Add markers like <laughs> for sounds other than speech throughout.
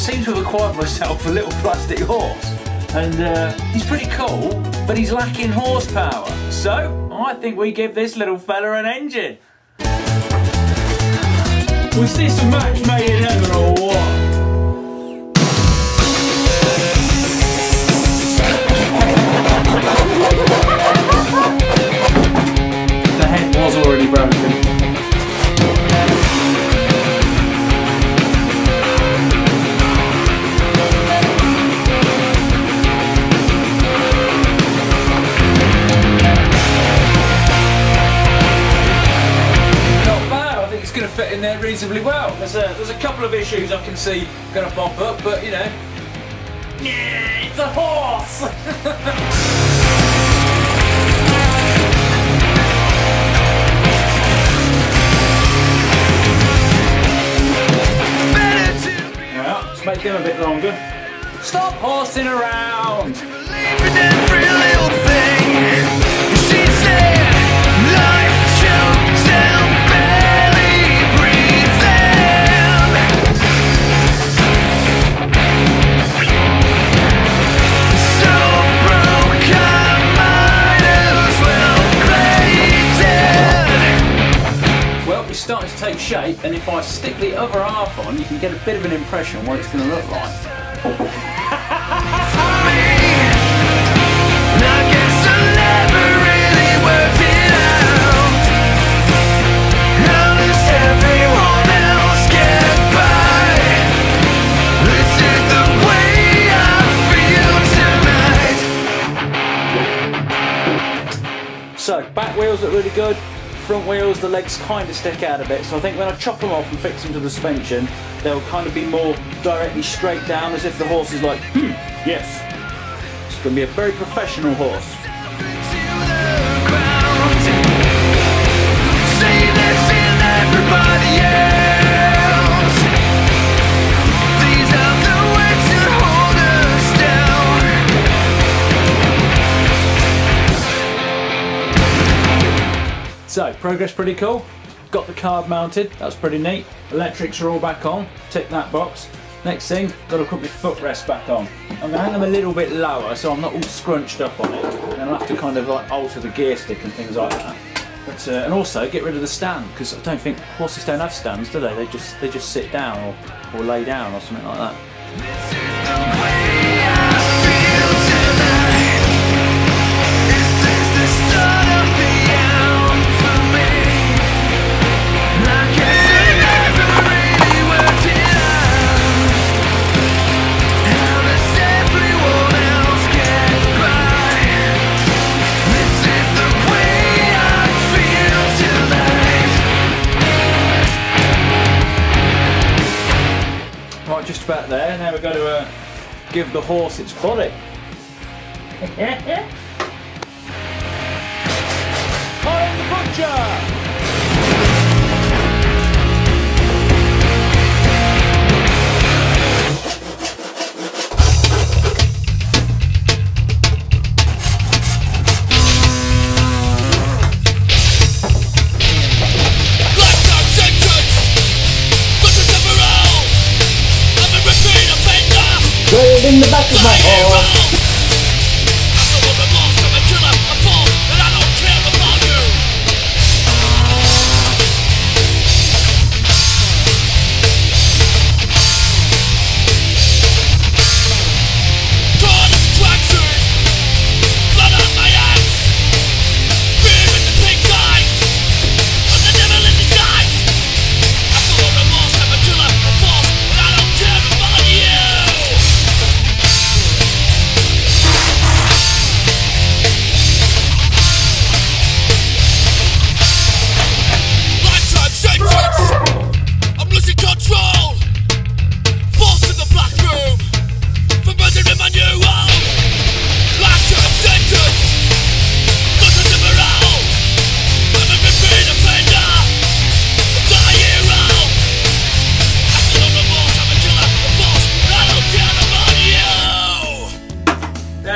seem to have acquired myself a little plastic horse. And uh, he's pretty cool, but he's lacking horsepower. So, I think we give this little fella an engine. Was this a match made in heaven or what? The head was already broken. In there reasonably well. There's a there's a couple of issues I can see going to pop up, but you know, yeah, it's a horse. <laughs> Make them a bit longer. Stop horsing around. Shape, and if I stick the other half on, you can get a bit of an impression what it's going to look like. So, back wheels look really good. Front wheels, the legs kind of stick out a bit. So I think when I chop them off and fix them to the suspension, they'll kind of be more directly straight down as if the horse is like, hmm, yes. It's going to be a very professional horse. Everybody else. So, progress pretty cool. Got the card mounted, that's pretty neat. Electrics are all back on, tick that box. Next thing, got to put my footrest back on. I'm going to hang them a little bit lower so I'm not all scrunched up on it. And I'll have to kind of like alter the gear stick and things like that. But, uh, and also get rid of the stand because I don't think horses don't have stands, do they? They just they just sit down or, or lay down or something like that. About there. Now we've got to uh, give the horse its body. <laughs> Back my horse.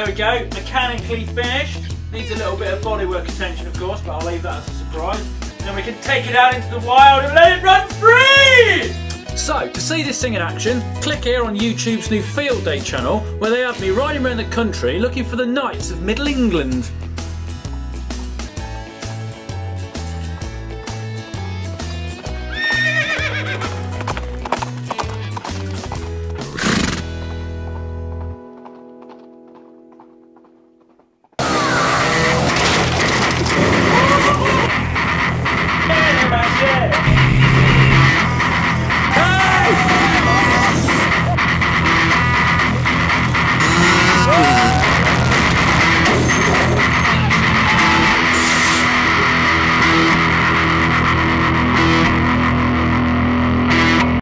There we go, mechanically finished. Needs a little bit of bodywork attention, of course, but I'll leave that as a surprise. Then we can take it out into the wild and let it run free! So, to see this thing in action, click here on YouTube's new Field Day channel where they have me riding around the country looking for the Knights of Middle England.